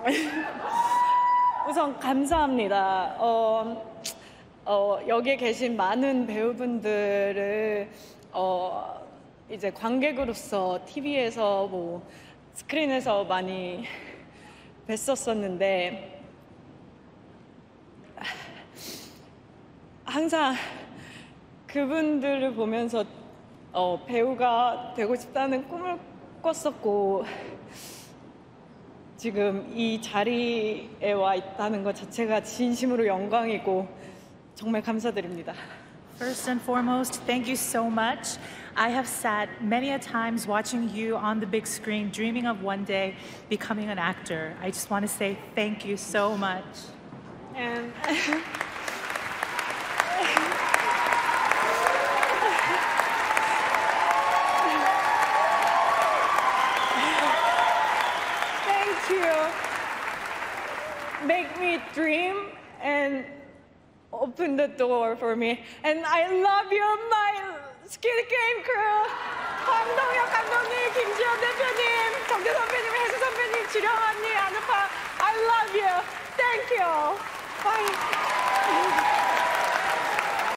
감사합니다. 어, 어, 여기에 계신 많은 배우분들을 어, 이제 관객으로서 TV에서 뭐 스크린에서 많이 뵀었었는데 항상 그분들을 보면서 어, 배우가 되고 싶다는 꿈을 꿨었고 지금 이 자리에 와 있다는 것 자체가 진심으로 영광이고 정말 감사드립니다. First and foremost, thank you so much. I have sat many a times watching you on the big screen, dreaming of one day becoming an actor. I just want to say thank you so much. And thank you. Make me dream and open the door for me. And I love you, my Squid Game crew. 황동혁 감독님, 김지현 대표님, 정재 선배님, 혜수 선배님, 지령 언니, 아누파. I love you. Thank you. Bye.